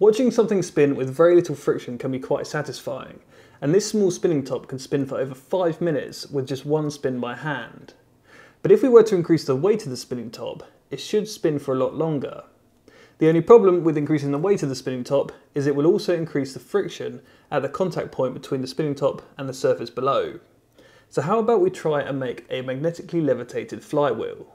Watching something spin with very little friction can be quite satisfying, and this small spinning top can spin for over 5 minutes with just one spin by hand. But if we were to increase the weight of the spinning top, it should spin for a lot longer. The only problem with increasing the weight of the spinning top is it will also increase the friction at the contact point between the spinning top and the surface below. So how about we try and make a magnetically levitated flywheel?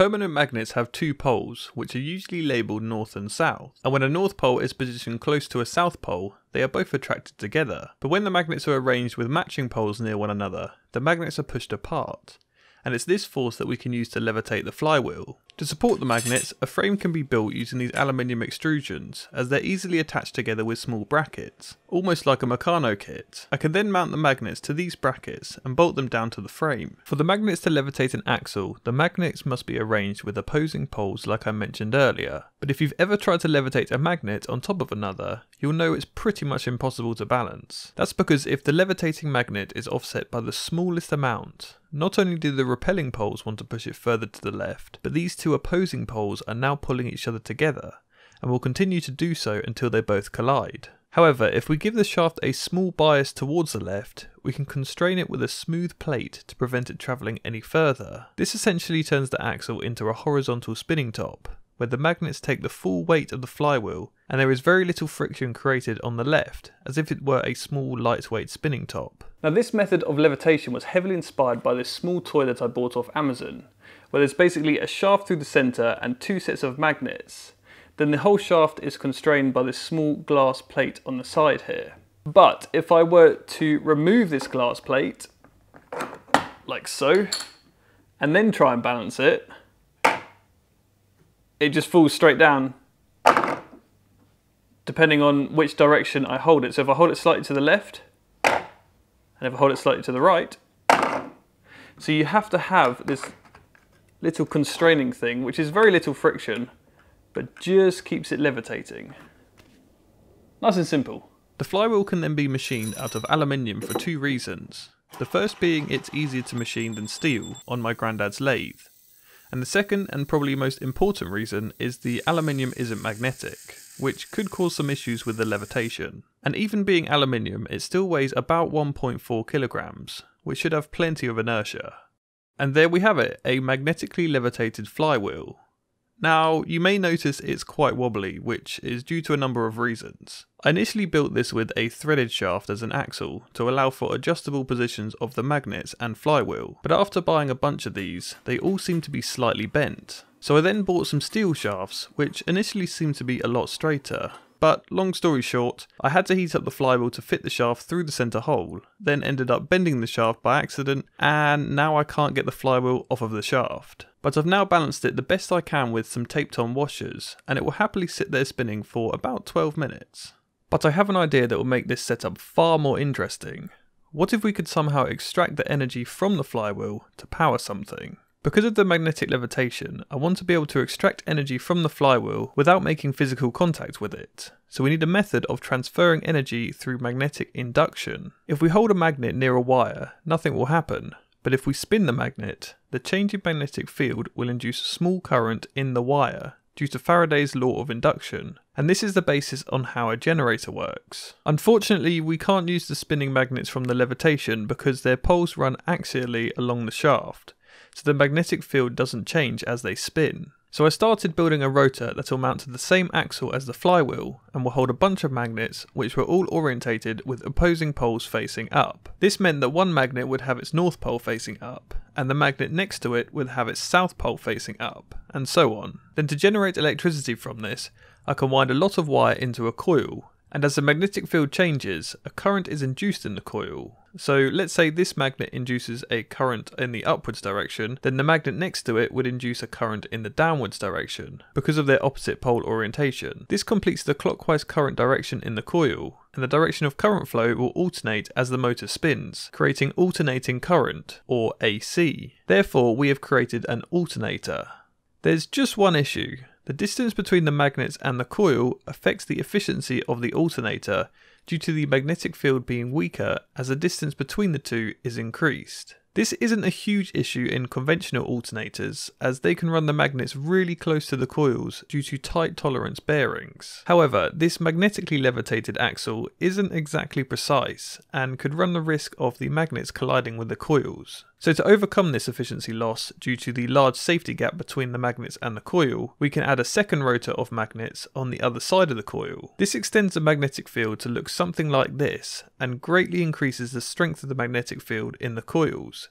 Permanent magnets have two poles, which are usually labelled north and south, and when a north pole is positioned close to a south pole, they are both attracted together. But when the magnets are arranged with matching poles near one another, the magnets are pushed apart, and it's this force that we can use to levitate the flywheel. To support the magnets, a frame can be built using these aluminium extrusions, as they're easily attached together with small brackets, almost like a Meccano kit. I can then mount the magnets to these brackets and bolt them down to the frame. For the magnets to levitate an axle, the magnets must be arranged with opposing poles like I mentioned earlier. But if you've ever tried to levitate a magnet on top of another, you'll know it's pretty much impossible to balance. That's because if the levitating magnet is offset by the smallest amount, not only do the repelling poles want to push it further to the left, but these two opposing poles are now pulling each other together, and will continue to do so until they both collide. However, if we give the shaft a small bias towards the left, we can constrain it with a smooth plate to prevent it travelling any further. This essentially turns the axle into a horizontal spinning top, where the magnets take the full weight of the flywheel and there is very little friction created on the left, as if it were a small lightweight spinning top. Now this method of levitation was heavily inspired by this small toy that I bought off Amazon, where there's basically a shaft through the centre and two sets of magnets. Then the whole shaft is constrained by this small glass plate on the side here. But if I were to remove this glass plate, like so, and then try and balance it, it just falls straight down depending on which direction I hold it. So if I hold it slightly to the left, and if I hold it slightly to the right, so you have to have this little constraining thing, which is very little friction, but just keeps it levitating. Nice and simple. The flywheel can then be machined out of aluminium for two reasons. The first being it's easier to machine than steel on my granddad's lathe. And the second and probably most important reason is the aluminium isn't magnetic, which could cause some issues with the levitation. And even being aluminium, it still weighs about 1.4 kilograms, which should have plenty of inertia. And there we have it, a magnetically levitated flywheel. Now, you may notice it's quite wobbly, which is due to a number of reasons. I initially built this with a threaded shaft as an axle to allow for adjustable positions of the magnets and flywheel, but after buying a bunch of these, they all seem to be slightly bent. So I then bought some steel shafts, which initially seemed to be a lot straighter, but long story short, I had to heat up the flywheel to fit the shaft through the centre hole, then ended up bending the shaft by accident, and now I can't get the flywheel off of the shaft. But I've now balanced it the best I can with some taped on washers, and it will happily sit there spinning for about 12 minutes. But I have an idea that will make this setup far more interesting. What if we could somehow extract the energy from the flywheel to power something? Because of the magnetic levitation, I want to be able to extract energy from the flywheel without making physical contact with it. So we need a method of transferring energy through magnetic induction. If we hold a magnet near a wire, nothing will happen. But if we spin the magnet, the change in magnetic field will induce a small current in the wire due to Faraday's law of induction, and this is the basis on how a generator works. Unfortunately, we can't use the spinning magnets from the levitation because their poles run axially along the shaft, so the magnetic field doesn't change as they spin. So I started building a rotor that will mount to the same axle as the flywheel and will hold a bunch of magnets which were all orientated with opposing poles facing up. This meant that one magnet would have its north pole facing up and the magnet next to it would have its south pole facing up and so on. Then to generate electricity from this I can wind a lot of wire into a coil and as the magnetic field changes a current is induced in the coil so let's say this magnet induces a current in the upwards direction, then the magnet next to it would induce a current in the downwards direction, because of their opposite pole orientation. This completes the clockwise current direction in the coil, and the direction of current flow will alternate as the motor spins, creating alternating current, or AC. Therefore, we have created an alternator. There's just one issue. The distance between the magnets and the coil affects the efficiency of the alternator due to the magnetic field being weaker as the distance between the two is increased. This isn't a huge issue in conventional alternators, as they can run the magnets really close to the coils due to tight tolerance bearings. However, this magnetically levitated axle isn't exactly precise, and could run the risk of the magnets colliding with the coils. So to overcome this efficiency loss due to the large safety gap between the magnets and the coil, we can add a second rotor of magnets on the other side of the coil. This extends the magnetic field to look something like this, and greatly increases the strength of the magnetic field in the coils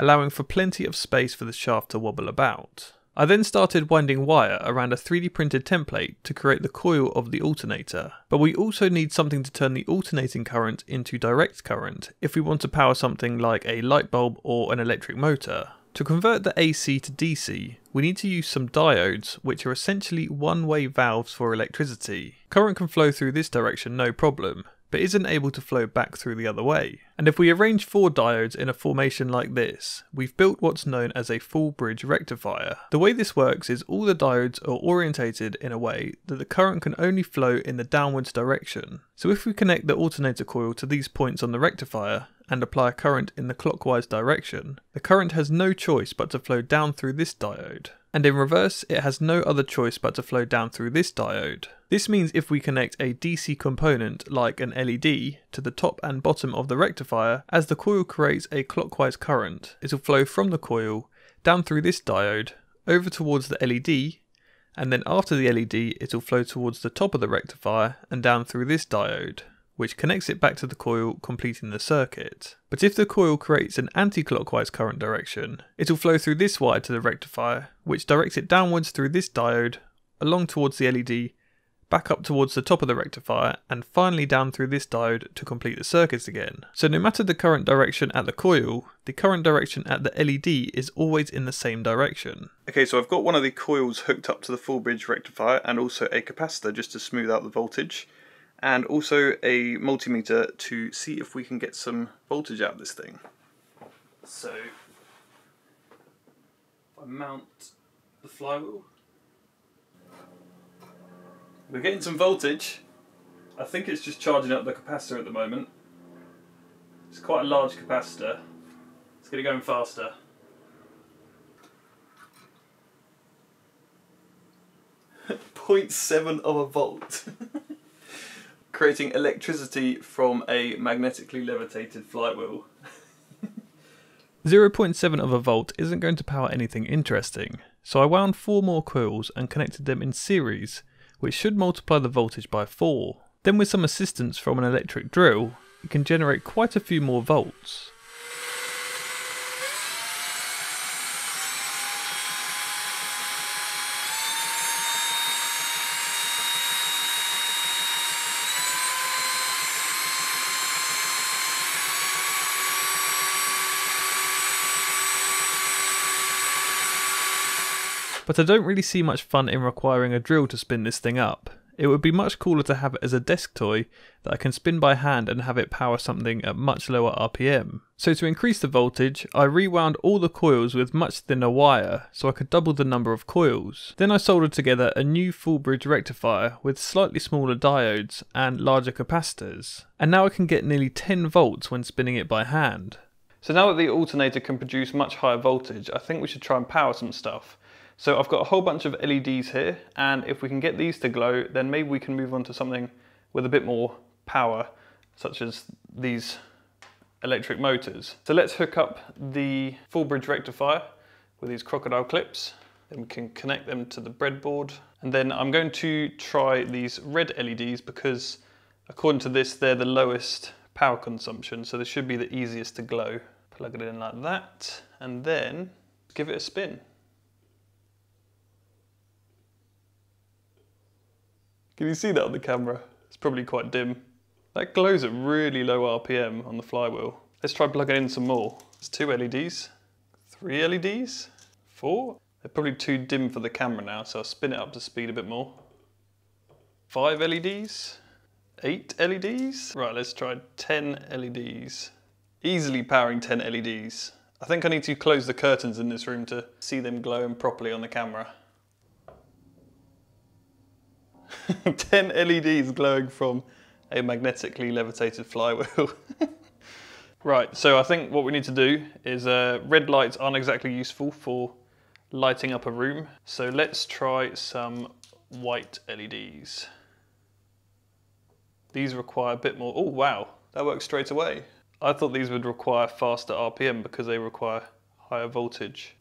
allowing for plenty of space for the shaft to wobble about. I then started winding wire around a 3D printed template to create the coil of the alternator, but we also need something to turn the alternating current into direct current if we want to power something like a light bulb or an electric motor. To convert the AC to DC, we need to use some diodes, which are essentially one-way valves for electricity. Current can flow through this direction no problem, but isn't able to flow back through the other way. And if we arrange four diodes in a formation like this, we've built what's known as a full bridge rectifier. The way this works is all the diodes are orientated in a way that the current can only flow in the downwards direction. So if we connect the alternator coil to these points on the rectifier, and apply a current in the clockwise direction, the current has no choice but to flow down through this diode and in reverse it has no other choice but to flow down through this diode. This means if we connect a DC component like an LED to the top and bottom of the rectifier, as the coil creates a clockwise current, it will flow from the coil down through this diode, over towards the LED, and then after the LED it will flow towards the top of the rectifier and down through this diode which connects it back to the coil, completing the circuit. But if the coil creates an anti-clockwise current direction, it will flow through this wire to the rectifier, which directs it downwards through this diode, along towards the LED, back up towards the top of the rectifier, and finally down through this diode to complete the circuit again. So no matter the current direction at the coil, the current direction at the LED is always in the same direction. Okay, so I've got one of the coils hooked up to the full bridge rectifier and also a capacitor just to smooth out the voltage and also a multimeter to see if we can get some voltage out of this thing. So, I mount the flywheel. We're getting some voltage. I think it's just charging up the capacitor at the moment. It's quite a large capacitor. Let's get it going faster. Point seven of a volt. creating electricity from a magnetically levitated flywheel. 0.7 of a volt isn't going to power anything interesting, so I wound four more coils and connected them in series, which should multiply the voltage by 4. Then with some assistance from an electric drill, it can generate quite a few more volts. But I don't really see much fun in requiring a drill to spin this thing up. It would be much cooler to have it as a desk toy that I can spin by hand and have it power something at much lower RPM. So to increase the voltage, I rewound all the coils with much thinner wire so I could double the number of coils. Then I soldered together a new full bridge rectifier with slightly smaller diodes and larger capacitors. And now I can get nearly 10 volts when spinning it by hand. So now that the alternator can produce much higher voltage, I think we should try and power some stuff. So I've got a whole bunch of LEDs here, and if we can get these to glow, then maybe we can move on to something with a bit more power, such as these electric motors. So let's hook up the full bridge rectifier with these crocodile clips. Then we can connect them to the breadboard. And then I'm going to try these red LEDs because according to this, they're the lowest power consumption. So they should be the easiest to glow. Plug it in like that, and then give it a spin. Can you see that on the camera? It's probably quite dim. That glows at really low RPM on the flywheel. Let's try plugging in some more. There's two LEDs, three LEDs, four. They're probably too dim for the camera now, so I'll spin it up to speed a bit more. Five LEDs, eight LEDs. Right, let's try 10 LEDs. Easily powering 10 LEDs. I think I need to close the curtains in this room to see them glowing properly on the camera. 10 LEDs glowing from a magnetically levitated flywheel. Right, so I think what we need to do is uh, red lights aren't exactly useful for lighting up a room. So let's try some white LEDs. These require a bit more, oh wow, that works straight away. I thought these would require faster RPM because they require higher voltage.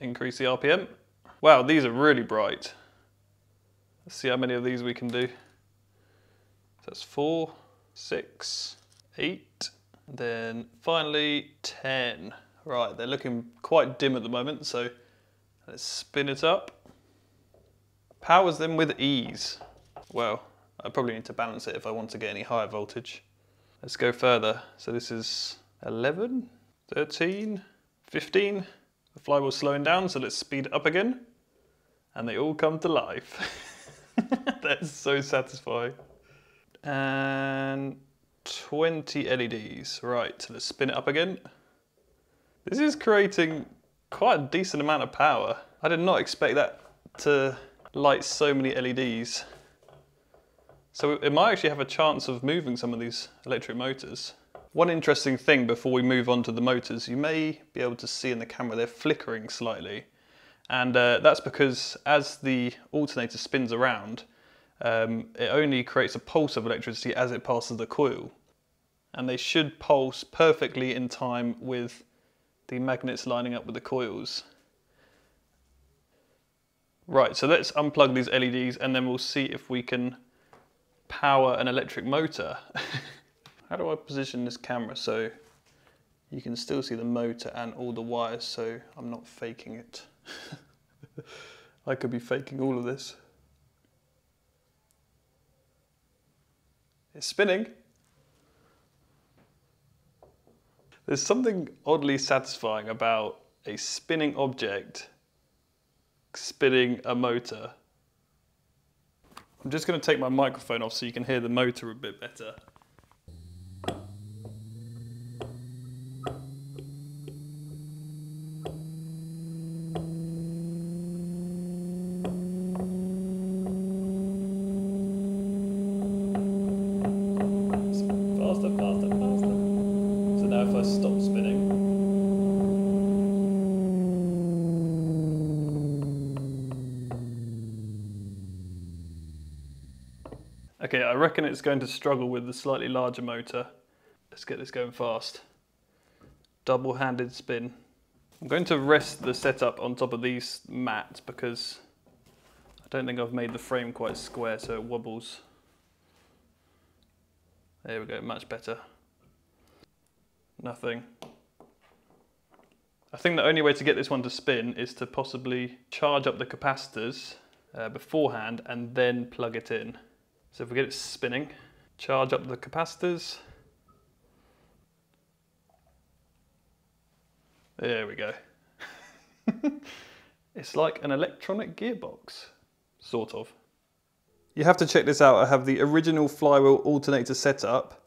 Increase the RPM. Wow, these are really bright. Let's see how many of these we can do. That's four, six, eight, then finally 10. Right, they're looking quite dim at the moment, so let's spin it up. Powers them with ease. Well, I probably need to balance it if I want to get any higher voltage. Let's go further. So this is 11, 13, 15. The flywheel's slowing down, so let's speed it up again. And they all come to life. That's so satisfying. And 20 LEDs. Right, so let's spin it up again. This is creating quite a decent amount of power. I did not expect that to light so many LEDs. So it might actually have a chance of moving some of these electric motors. One interesting thing before we move on to the motors, you may be able to see in the camera they're flickering slightly. And uh, that's because as the alternator spins around, um, it only creates a pulse of electricity as it passes the coil. And they should pulse perfectly in time with the magnets lining up with the coils. Right, so let's unplug these LEDs and then we'll see if we can power an electric motor. How do I position this camera so you can still see the motor and all the wires so I'm not faking it. I could be faking all of this. It's spinning. There's something oddly satisfying about a spinning object spinning a motor. I'm just going to take my microphone off so you can hear the motor a bit better. Okay, I reckon it's going to struggle with the slightly larger motor. Let's get this going fast. Double-handed spin. I'm going to rest the setup on top of these mats because I don't think I've made the frame quite square so it wobbles. There we go, much better. Nothing. I think the only way to get this one to spin is to possibly charge up the capacitors uh, beforehand and then plug it in. So if we get it spinning, charge up the capacitors. There we go. it's like an electronic gearbox, sort of. You have to check this out. I have the original flywheel alternator setup.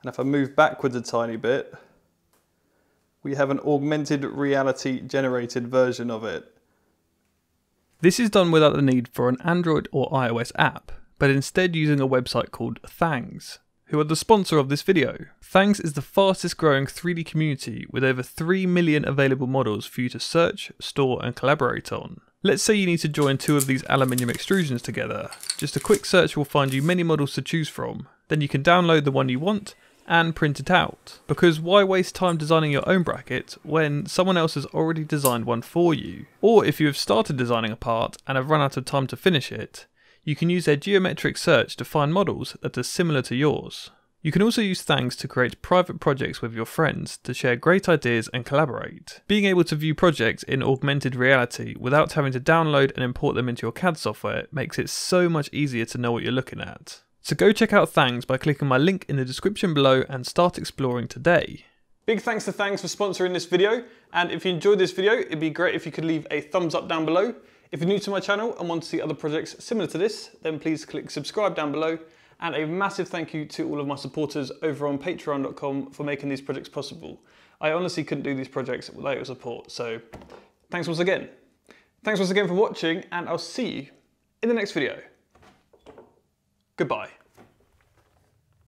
And if I move backwards a tiny bit, we have an augmented reality generated version of it. This is done without the need for an Android or iOS app but instead using a website called Thangs, who are the sponsor of this video. Thangs is the fastest growing 3D community with over 3 million available models for you to search, store and collaborate on. Let's say you need to join two of these aluminium extrusions together. Just a quick search will find you many models to choose from. Then you can download the one you want and print it out. Because why waste time designing your own bracket when someone else has already designed one for you? Or if you have started designing a part and have run out of time to finish it, you can use their geometric search to find models that are similar to yours. You can also use Thangs to create private projects with your friends to share great ideas and collaborate. Being able to view projects in augmented reality without having to download and import them into your CAD software makes it so much easier to know what you're looking at. So go check out Thangs by clicking my link in the description below and start exploring today. Big thanks to Thangs for sponsoring this video and if you enjoyed this video it'd be great if you could leave a thumbs up down below. If you're new to my channel and want to see other projects similar to this, then please click subscribe down below. And a massive thank you to all of my supporters over on patreon.com for making these projects possible. I honestly couldn't do these projects without your support, so thanks once again. Thanks once again for watching, and I'll see you in the next video. Goodbye.